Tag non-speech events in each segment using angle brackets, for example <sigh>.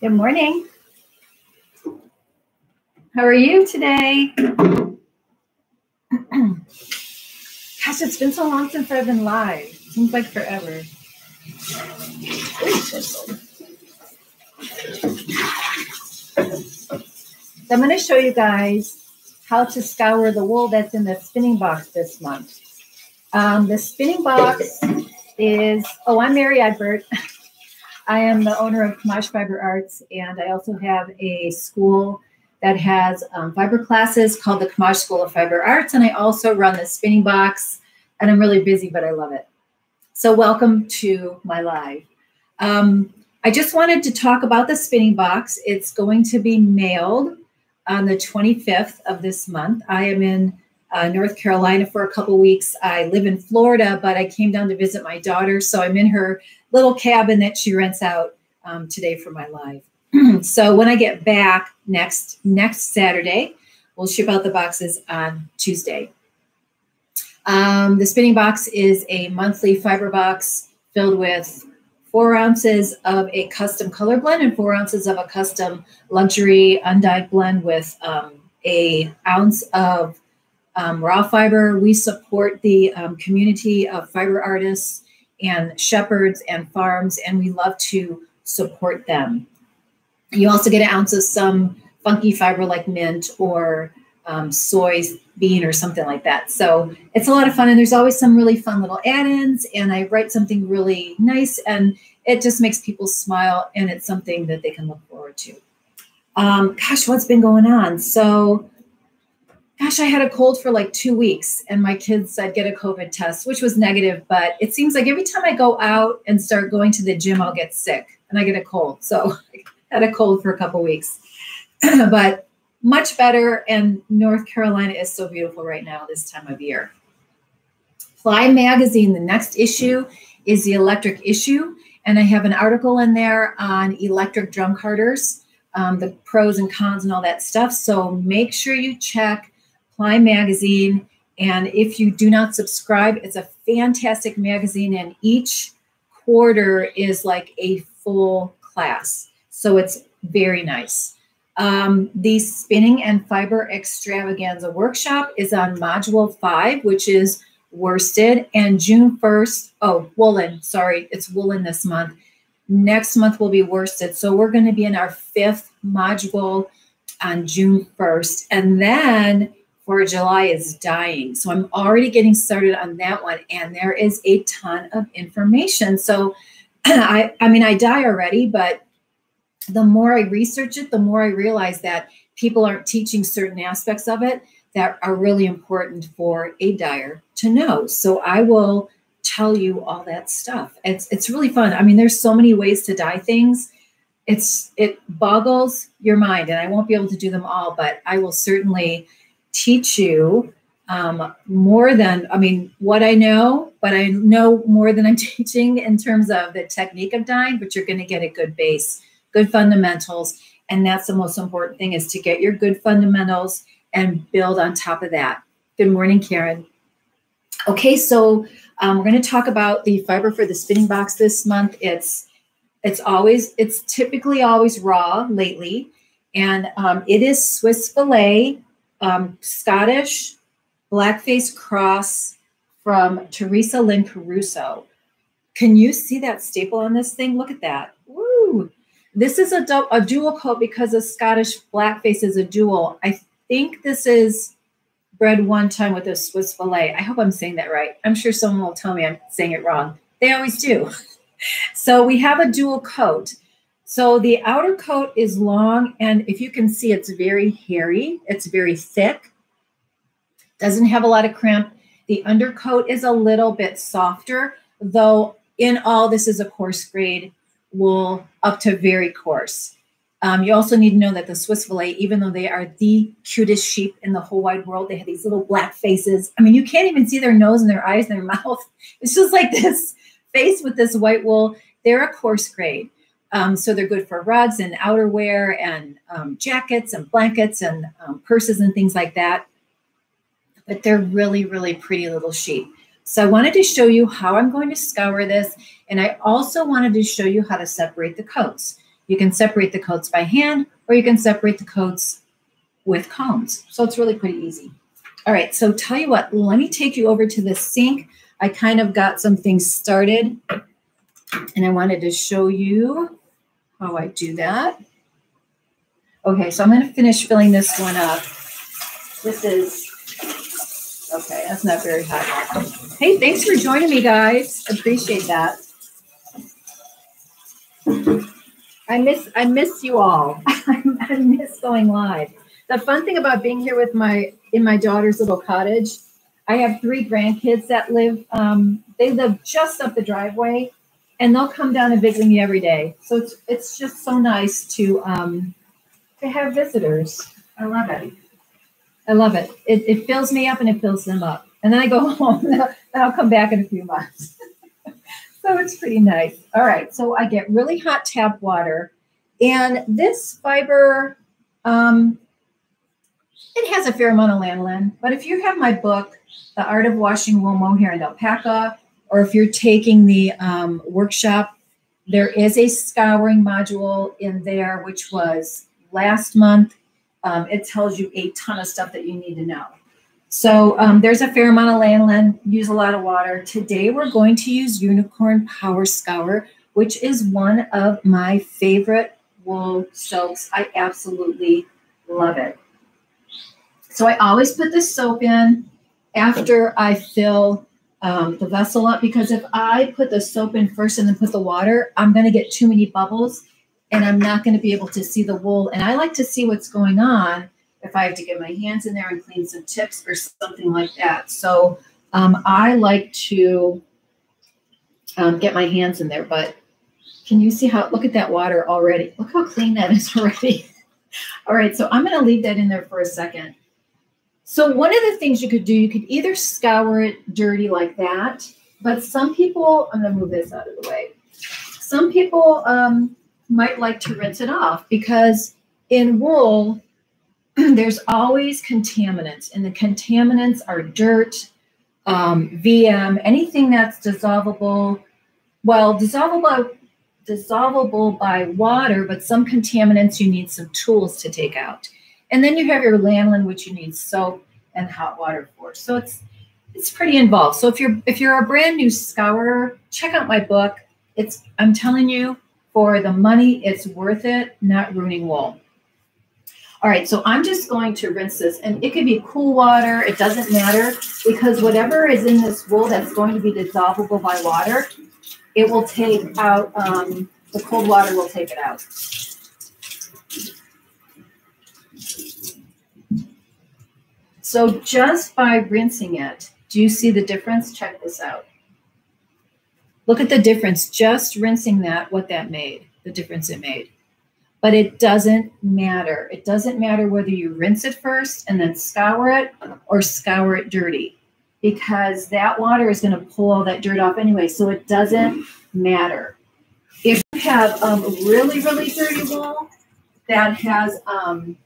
Good morning. How are you today? <clears throat> Gosh, it's been so long since I've been live. Seems like forever. So I'm going to show you guys how to scour the wool that's in the spinning box this month. Um, the spinning box is, oh, I'm Mary Egbert. <laughs> I am the owner of Camaj Fiber Arts, and I also have a school that has um, fiber classes called the Camaj School of Fiber Arts, and I also run the spinning box, and I'm really busy, but I love it. So welcome to my live. Um, I just wanted to talk about the spinning box. It's going to be mailed on the 25th of this month. I am in uh, North Carolina for a couple weeks. I live in Florida, but I came down to visit my daughter, so I'm in her little cabin that she rents out um, today for my live. <clears throat> so when I get back next next Saturday, we'll ship out the boxes on Tuesday. Um, the spinning box is a monthly fiber box filled with four ounces of a custom color blend and four ounces of a custom luxury undyed blend with um, a ounce of um, raw fiber. We support the um, community of fiber artists and shepherds and farms, and we love to support them. You also get an ounce of some funky fiber like mint or um, soy bean or something like that. So it's a lot of fun, and there's always some really fun little add-ins. And I write something really nice, and it just makes people smile, and it's something that they can look forward to. Um, gosh, what's been going on? So, gosh, I had a cold for like two weeks, and my kids said get a COVID test, which was negative. But it seems like every time I go out and start going to the gym, I'll get sick and I get a cold. So <laughs> I had a cold for a couple weeks, <clears throat> but much better. And North Carolina is so beautiful right now this time of year. Ply Magazine, the next issue is the electric issue. And I have an article in there on electric drum carders, um, the pros and cons and all that stuff. So make sure you check Ply Magazine. And if you do not subscribe, it's a fantastic magazine. And each quarter is like a full class. So it's very nice. Um, the Spinning and Fiber Extravaganza Workshop is on Module 5, which is worsted. And June 1st, oh, woolen, sorry, it's woolen this month. Next month will be worsted. So we're going to be in our fifth module on June 1st. And then for July is dyeing. So I'm already getting started on that one. And there is a ton of information. So <clears throat> I, I mean, I dye already, but the more I research it, the more I realize that people aren't teaching certain aspects of it that are really important for a dyer to know. So I will tell you all that stuff. It's it's really fun. I mean, there's so many ways to dye things. It's it boggles your mind, and I won't be able to do them all, but I will certainly teach you um, more than I mean what I know, but I know more than I'm <laughs> teaching in terms of the technique of dyeing, But you're going to get a good base good fundamentals. And that's the most important thing is to get your good fundamentals and build on top of that. Good morning, Karen. Okay, so um, we're going to talk about the fiber for the spinning box this month. It's it's always it's typically always raw lately, and um, it is Swiss Valais, um, Scottish blackface cross from Teresa Lynn Caruso. Can you see that staple on this thing? Look at that. Woo! This is a, du- a dual coat because a Scottish blackface is a dual. I think this is bred one time with a Swiss Valais. I hope I'm saying that right. I'm sure someone will tell me I'm saying it wrong. They always do. <laughs> so we have a dual coat. So the outer coat is long, and if you can see, it's very hairy. It's very thick. Doesn't have a lot of crimp. The undercoat is a little bit softer, though in all, this is a coarse grade wool up to very coarse. Um, you also need to know that the Swiss Valais, even though they are the cutest sheep in the whole wide world, they have these little black faces. I mean, you can't even see their nose and their eyes and their <laughs> mouth. It's just like this <laughs> face with this white wool. They're a coarse grade. Um, so they're good for rugs and outerwear and um, jackets and blankets and um, purses and things like that. But they're really, really pretty little sheep. So I wanted to show you how I'm going to scour this. And I also wanted to show you how to separate the coats. You can separate the coats by hand or you can separate the coats with combs. So it's really pretty easy. All right, so tell you what, let me take you over to the sink. I kind of got some things started and I wanted to show you how I do that. Okay, so I'm going to finish filling this one up. This is, okay, that's not very hot. Hey, thanks for joining me, guys. Appreciate that. I miss I miss you all. <laughs> I miss going live. The fun thing about being here with my in my daughter's little cottage, I have three grandkids that live. Um, they live just up the driveway, and they'll come down and visit me every day. So it's it's just so nice to um, to have visitors. I love it. I love it. It it fills me up and it fills them up. And then I go <laughs> home and I'll come back in a few months. <laughs> so it's pretty nice. All right. So I get really hot tap water. And this fiber, um, it has a fair amount of lanolin. But if you have my book, The Art of Washing Wool Mohair and Alpaca, or if you're taking the um, workshop, there is a scouring module in there, which was last month. Um, it tells you a ton of stuff that you need to know. So um, there's a fair amount of lanolin, use a lot of water. Today we're going to use Unicorn Power Scour, which is one of my favorite wool soaps. I absolutely love it. So I always put the soap in after I fill um, the vessel up because if I put the soap in first and then put the water, I'm going to get too many bubbles and I'm not going to be able to see the wool. And I like to see what's going on if I have to get my hands in there and clean some tips or something like that. So um, I like to um, get my hands in there, but can you see how, look at that water already. Look how clean that is <laughs> already. All right, so I'm going to leave that in there for a second. So one of the things you could do, you could either scour it dirty like that, but some people, I'm to move this out of the way. Some people um, might like to rinse it off because in wool, <clears throat> there's always contaminants, and the contaminants are dirt, um, VM, anything that's dissolvable. Well, dissolvable, dissolvable by water, but some contaminants you need some tools to take out. And then you have your lanolin, which you need soap and hot water for. So it's it's pretty involved. So if you're if you're a brand new scourer, check out my book. It's I'm telling you, for the money, it's worth it, not ruining wool. All right, so I'm just going to rinse this, and it could be cool water. It doesn't matter because whatever is in this wool that's going to be dissolvable by water, it will take out, um, the cold water will take it out. So just by rinsing it, do you see the difference? Check this out. Look at the difference, just rinsing that, what that made, the difference it made but it doesn't matter. It doesn't matter whether you rinse it first and then scour it or scour it dirty because that water is going to pull all that dirt off anyway. So it doesn't matter. If you have um, really, really dirty wool that has um,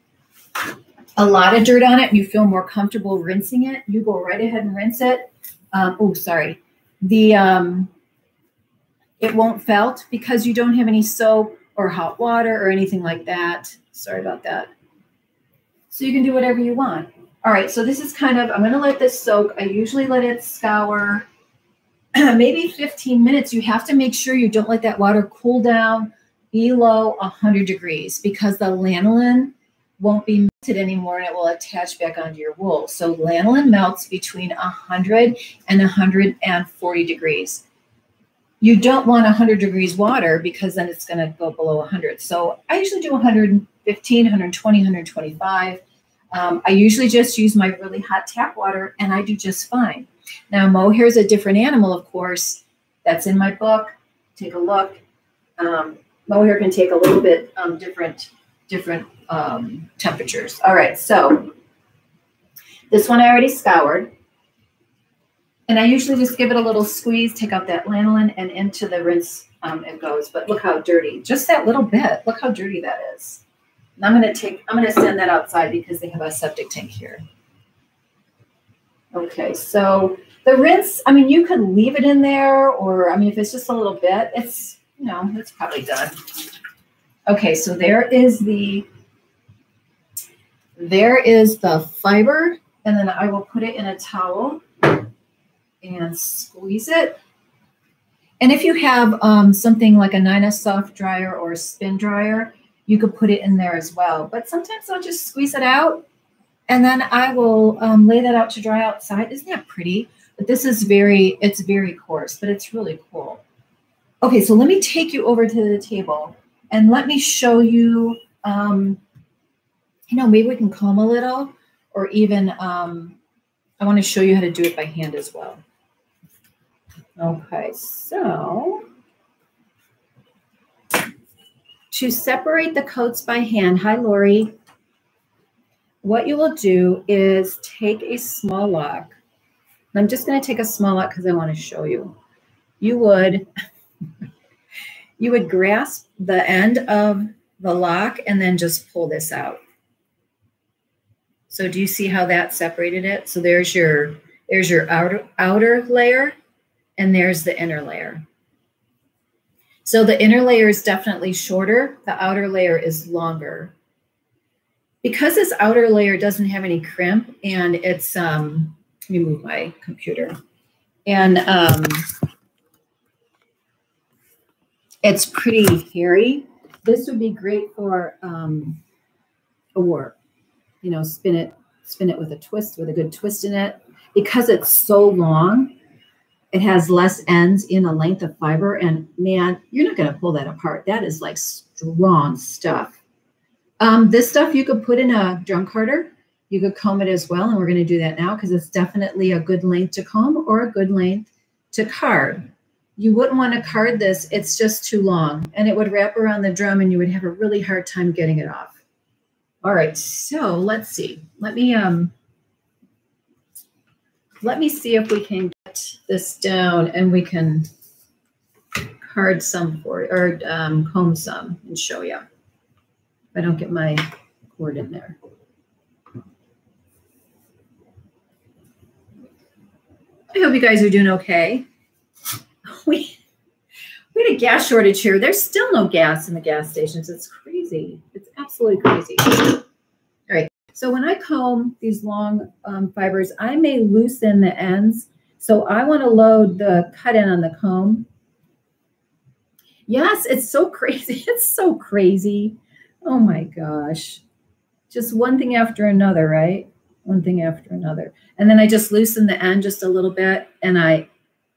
a lot of dirt on it and you feel more comfortable rinsing it, you go right ahead and rinse it. Um, oh, sorry. The um, it won't felt because you don't have any soap or hot water or anything like that. Sorry about that. So you can do whatever you want. All right, so this is kind of, I'm going to let this soak. I usually let it scour <clears throat> maybe 15 minutes. You have to make sure you don't let that water cool down below 100 degrees because the lanolin won't be melted anymore and it will attach back onto your wool. So lanolin melts between 100 and 140 degrees you don't want 100 degrees water because then it's going to go below 100. So I usually do 115, 120, 125. Um, I usually just use my really hot tap water and I do just fine. Now, mohair is a different animal, of course. That's in my book. Take a look. Um, mohair can take a little bit um, different different um, temperatures. All right, so this one I already scoured. And I usually just give it a little squeeze, take out that lanolin, and into the rinse um, it goes. But look how dirty, just that little bit. Look how dirty that is. And I'm going to take, I'm going to send that outside because they have a septic tank here. Okay, so the rinse, I mean, you could leave it in there, or I mean, if it's just a little bit, it's, you know, it's probably done. Okay, so there is the, there is the fiber, and then I will put it in a towel and squeeze it. And if you have um, something like a Nina soft dryer or a spin dryer, you could put it in there as well. But sometimes I'll just squeeze it out and then I will um, lay that out to dry outside. Isn't that pretty? But this is very, it's very coarse, but it's really cool. Okay, so let me take you over to the table and let me show you, um, you know, maybe we can comb a little or even um, I want to show you how to do it by hand as well. Okay, so to separate the coats by hand, hi Lori, what you will do is take a small lock. I'm just going to take a small lock because I want to show you. You would <laughs> you would grasp the end of the lock and then just pull this out. So do you see how that separated it? So there's your there's your outer outer layer and there's the inner layer. So the inner layer is definitely shorter, the outer layer is longer. Because this outer layer doesn't have any crimp and it's um let me move my computer. And um it's pretty hairy. This would be great for um a warp you know, spin it, spin it with a twist, with a good twist in it. Because it's so long, it has less ends in a length of fiber. And man, you're not going to pull that apart. That is like strong stuff. Um, this stuff you could put in a drum carder. You could comb it as well. And we're going to do that now because it's definitely a good length to comb or a good length to card. You wouldn't want to card this. It's just too long and it would wrap around the drum and you would have a really hard time getting it off. All right, so let's see. Let me um let me see if we can get this down and we can card some for or um, comb some and show you. If I don't get my cord in there. I hope you guys are doing okay. <laughs> We we had a gas shortage here. There's still no gas in the gas stations. It's crazy. It's absolutely crazy. All right. So when I comb these long um, fibers, I may loosen the ends. So I want to load the cut in on the comb. Yes, it's so <laughs> crazy. It's so crazy. Oh my gosh. Just one thing after another, right? One thing after another. And then I just loosen the end just a little bit and I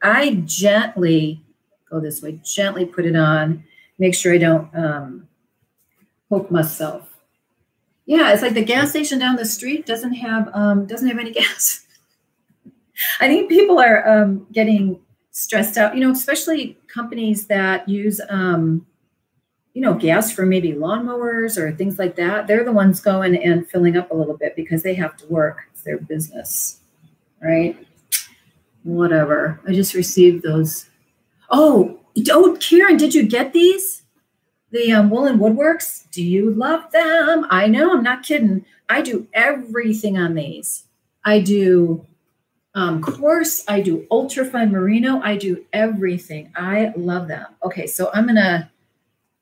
I gently go this way, gently put it on, make sure I don't um, poke myself. Yeah, it's like the gas station down the street doesn't have um, doesn't have any <laughs> gas. I think people are um, getting stressed out, you know, especially companies that use, um, you know, gas for maybe lawnmowers or things like that. They're the ones going and filling up a little bit because they have to work. It's their business, right? Whatever. I just received those. Oh, oh, Karen, did you get these? the um, Woolen Woodworks. Do you love them? I know, I'm not kidding. I do everything on these. I do um, coarse, I do ultra fine merino, I do everything. I love them. Okay, so I'm gonna,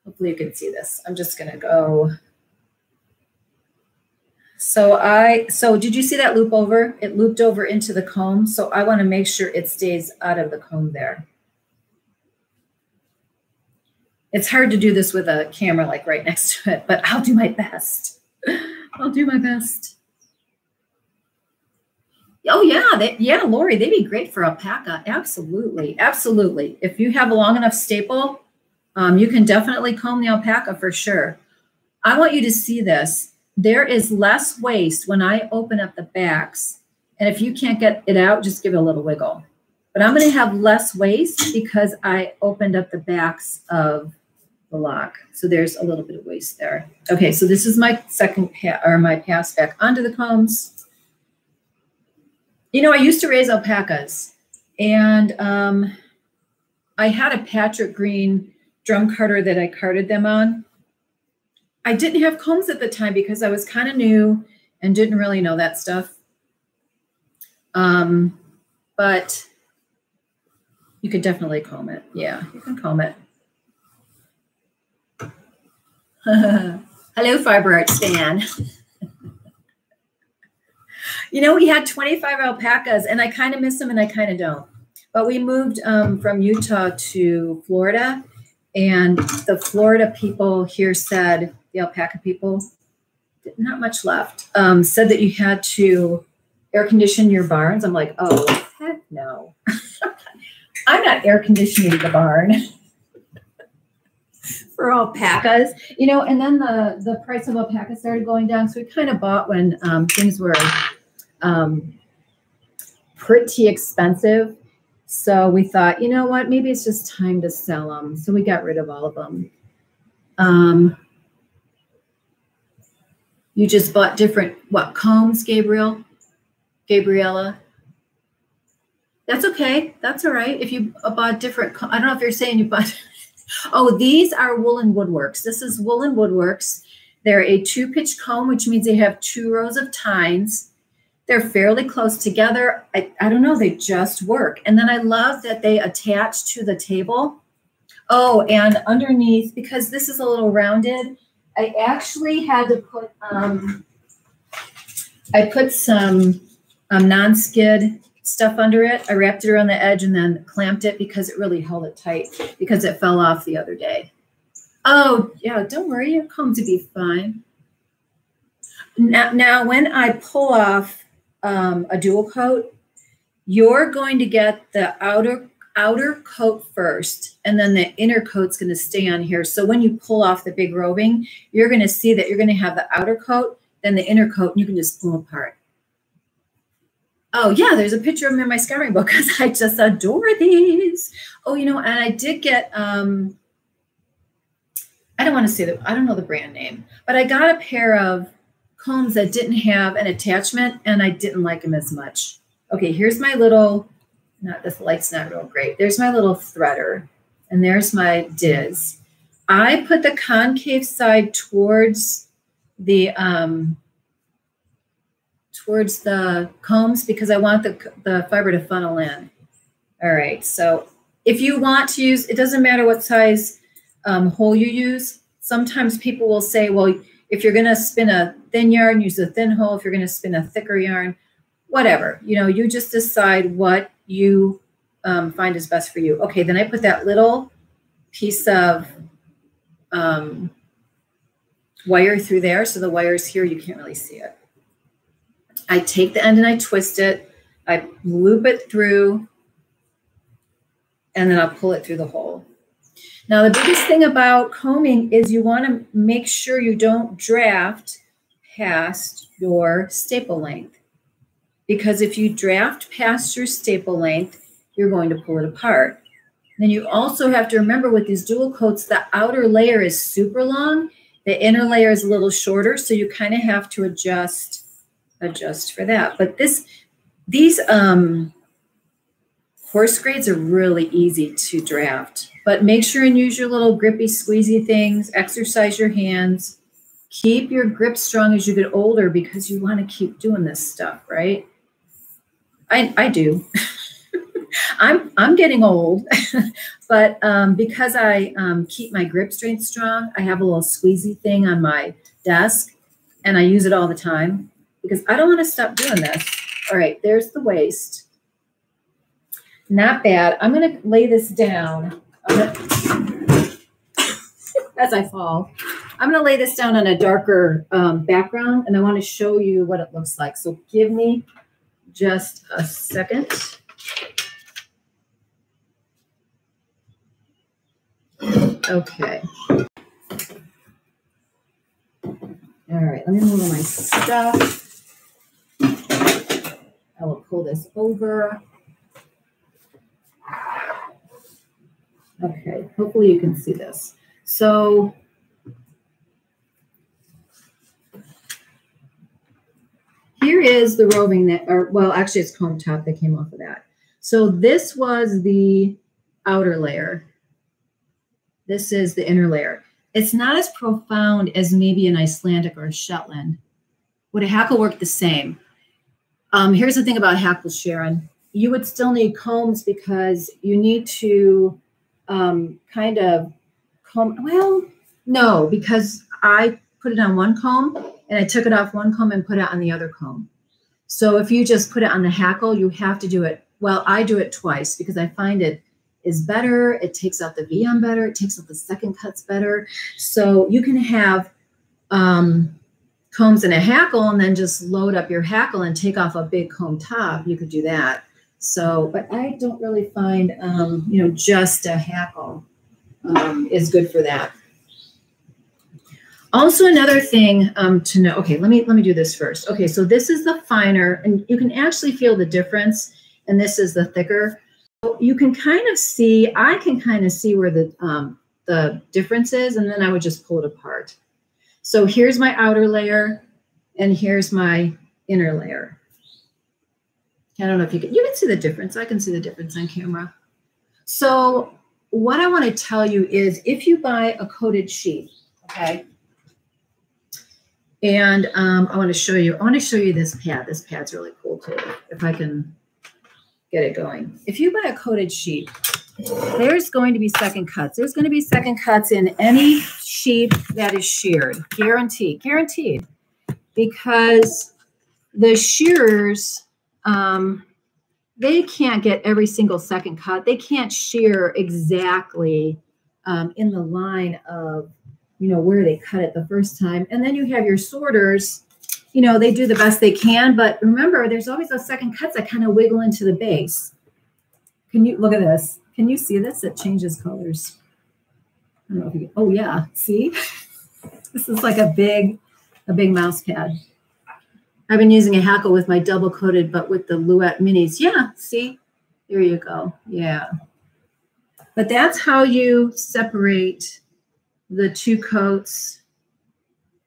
hopefully you can see this. I'm just gonna go. So I, so did you see that loop over? It looped over into the comb. So I wanna make sure it stays out of the comb there. It's hard to do this with a camera like right next to it, but I'll do my best. I'll do my best. Oh yeah, they, yeah, Lori, they'd be great for alpaca. Absolutely, absolutely. If you have a long enough staple, um, you can definitely comb the alpaca for sure. I want you to see this. There is less waste when I open up the backs. And if you can't get it out, just give it a little wiggle. But I'm going to have less waste because I opened up the backs of the lock. So there's a little bit of waste there. Okay, so this is my second or my pass back onto the combs. You know, I used to raise alpacas and um, I had a Patrick Green drum carder that I carded them on. I didn't have combs at the time because I was kind of new and didn't really know that stuff. Um, but you could definitely comb it. Yeah, you can comb it. <laughs> Hello, Fiber Arts fan. <laughs> you know, we had 25 alpacas, and I kind of miss them and I kind of don't. But we moved um, from Utah to Florida, and the Florida people here said, the alpaca people, not much left, um, said that you had to air condition your barns. I'm like, oh, heck no. <laughs> I'm not air conditioning the barn <laughs> for alpacas, you know. And then the the price of alpaca started going down, so we kind of bought when um, things were um, pretty expensive. So we thought, you know what, maybe it's just time to sell them. So we got rid of all of them. Um, you just bought different what combs, Gabriel? Gabriella? That's okay. That's all right. If you bought different, I don't know if you're saying you bought. <laughs> oh, these are woolen woodworks. This is woolen woodworks. They're a two pitch comb, which means they have two rows of tines. They're fairly close together. I, I don't know. They just work. And then I love that they attach to the table. Oh, and underneath, because this is a little rounded, I actually had to put, um, I put some um, non-skid stuff under it. I wrapped it around the edge and then clamped it because it really held it tight because it fell off the other day. Oh, yeah, don't worry. You're going to be fine. Now, now when I pull off um, a dual coat, you're going to get the outer outer coat first, and then the inner coat's going to stay on here. So when you pull off the big robing, you're going to see that you're going to have the outer coat, then the inner coat, and you can just pull apart. Oh yeah, there's a picture of them in my scouring book <laughs> because I just adore these. Oh, you know, and I did get um I don't want to say that I don't know the brand name, but I got a pair of combs that didn't have an attachment and I didn't like them as much. Okay, here's my little not this light's not real great. There's my little threader and there's my diz. I put the concave side towards the um towards the combs because I want the, the fiber to funnel in. All right, so if you want to use, it doesn't matter what size um, hole you use. Sometimes people will say, well, if you're gonna spin a thin yarn, use a thin hole. If you're gonna spin a thicker yarn, whatever. You know, you just decide what you um, find is best for you. Okay, then I put that little piece of um, wire through there. So the wire is here, you can't really see it. I take the end and I twist it, I loop it through, and then I'll pull it through the hole. Now, the biggest thing about combing is you want to make sure you don't draft past your staple length. Because if you draft past your staple length, you're going to pull it apart. Then you also have to remember with these dual coats, the outer layer is super long, the inner layer is a little shorter, so you kind of have to adjust adjust for that. But this, these um, horse grades are really easy to draft. But make sure and use your little grippy, squeezy things. Exercise your hands. Keep your grip strong as you get older because you want to keep doing this stuff, right? I, I do. <laughs> I'm I'm getting old, <laughs> but um, because I um, keep my grip strength strong, I have a little squeezy thing on my desk, and I use it all the time because I don't want to stop doing this. All right, there's the waste. Not bad. I'm going to lay this down gonna, <laughs> as I fall. I'm going to lay this down on a darker um, background, and I want to show you what it looks like. So give me just a second. Okay. All right, let me move my stuff. I will pull this over. Okay, hopefully you can see this. So here is the roving that, or well, actually it's comb top that came off of that. So this was the outer layer. This is the inner layer. It's not as profound as maybe an Icelandic or a Shetland. Would a hackle work the same? Um, here's the thing about hackles, Sharon. You would still need combs because you need to um, kind of comb. Well, no, because I put it on one comb and I took it off one comb and put it on the other comb. So if you just put it on the hackle, you have to do it. Well, I do it twice because I find it is better. It takes out the VM better. It takes out the second cuts better. So you can have um, combs and a hackle and then just load up your hackle and take off a big comb top. You could do that. So, but I don't really find, um, you know, just a hackle um, is good for that. Also, another thing um, to know. Okay, let me let me do this first. Okay, so this is the finer, and you can actually feel the difference. And this is the thicker. You can kind of see. I can kind of see where the um, the difference is, and then I would just pull it apart. So here's my outer layer, and here's my inner layer. I don't know if you can you can see the difference. I can see the difference on camera. So what I want to tell you is, if you buy a coated sheet, okay and um, I want to show you, I want to show you this pad. This pad's really cool too, if I can get it going. If you buy a coated sheet, there's going to be second cuts. There's going to be second cuts in any sheet that is sheared, guaranteed, guaranteed. Because the shearers, um, they can't get every single second cut. They can't shear exactly um, in the line of you know, where they cut it the first time. And then you have your sorters, you know, they do the best they can. But remember, there's always those second cuts that kind of wiggle into the base. Can you look at this? Can you see this? It changes colors. I don't know if you, oh yeah, see? <laughs> this is like a big, a big mouse pad. I've been using a hackle with my double coated, but with the Luette minis. Yeah, see? There you go. Yeah. But that's how you separate the two coats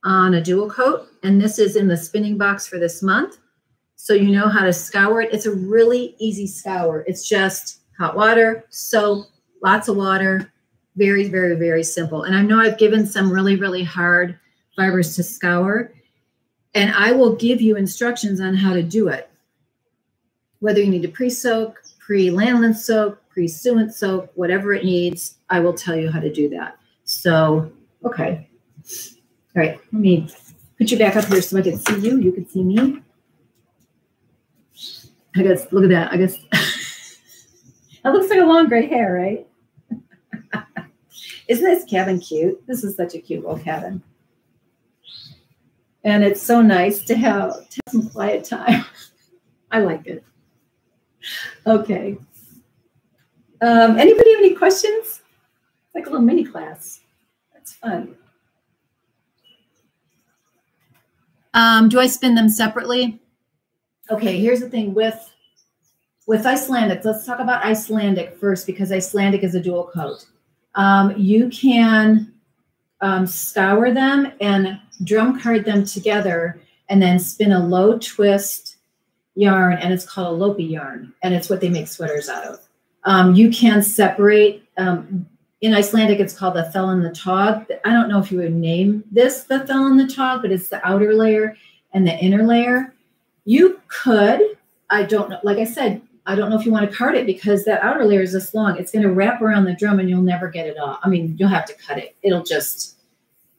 on a dual coat. And this is in the spinning box for this month. So you know how to scour it. It's a really easy scour. It's just hot water, soap, lots of water. Very, very, very simple. And I know I've given some really, really hard fibers to scour. And I will give you instructions on how to do it. Whether you need to pre-soak, pre-lanolin soak, pre-suint soak, whatever it needs, I will tell you how to do that. So, okay. All right, let me put you back up here so I can see you. You can see me. I guess, look at that. I guess <laughs> that looks like a long gray hair, right? <laughs> Isn't this cabin cute? This is such a cute little cabin. And it's so nice to have, to have some quiet time. <laughs> I like it. Okay. Um, anybody have any questions? like a little mini class. That's fun. Um, do I spin them separately? Okay, here's the thing with with Icelandic. Let's talk about Icelandic first because Icelandic is a dual coat. Um, you can um, scour them and drum card them together and then spin a low twist yarn and it's called a lopi yarn and it's what they make sweaters out of. Um, you can separate um, in Icelandic, it's called the and the tog. I don't know if you would name this the and the tog, but it's the outer layer and the inner layer. You could, I don't know, like I said, I don't know if you want to card it because that outer layer is this long. It's going to wrap around the drum and you'll never get it off. I mean, you'll have to cut it. It'll just,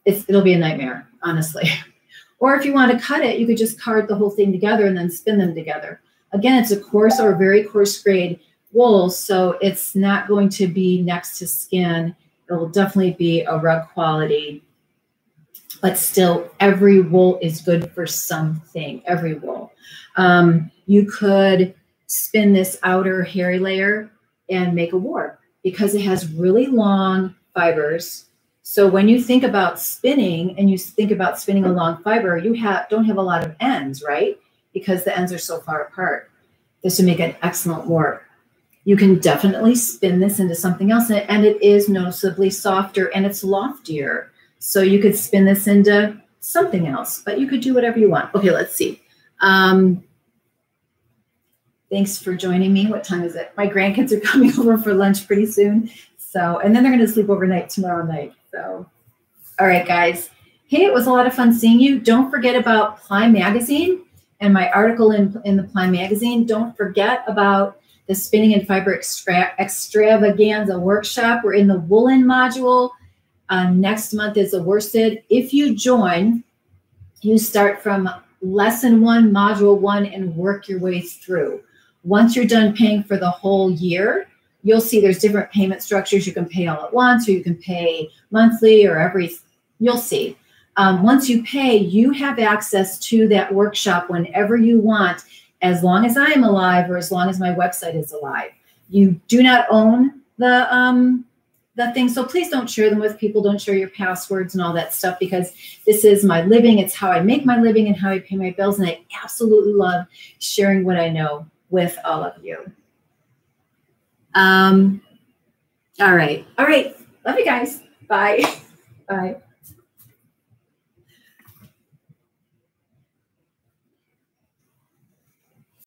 it's, it'll be a nightmare, honestly. <laughs> or if you want to cut it, you could just card the whole thing together and then spin them together. Again, it's a coarse or very coarse grade wool, so it's not going to be next to skin. It will definitely be a rug quality, but still, every wool is good for something. Every wool. Um, you could spin this outer hairy layer and make a warp because it has really long fibers. So when you think about spinning and you think about spinning a long fiber, you have don't have a lot of ends, right? Because the ends are so far apart. This would make an excellent warp you can definitely spin this into something else and it is noticeably softer and it's loftier. So you could spin this into something else, but you could do whatever you want. Okay, let's see. Um, thanks for joining me. What time is it? My grandkids are <laughs> coming over for lunch pretty soon. So, and then they're going to sleep overnight tomorrow night. So, all right, guys. Hey, it was a lot of fun seeing you. Don't forget about Ply Magazine. and my article in, in the Ply magazine. Don't forget about the Spinning and Fiber extra, Extravaganza workshop. We're in the woolen module. Uh, next month is the worsted. If you join, you start from lesson one, module one, and work your way through. Once you're done paying for the whole year, you'll see there's different payment structures. You can pay all at once, or you can pay monthly, or every. You'll see. Um, once you pay, you have access to that workshop whenever you want, as long as I'm alive or as long as my website is alive. You do not own the um, the thing, so please don't share them with people. Don't share your passwords and all that stuff because this is my living. It's how I make my living and how I pay my bills, and I absolutely love sharing what I know with all of you. Um, all right, all right. Love you guys. Bye. <laughs> Bye.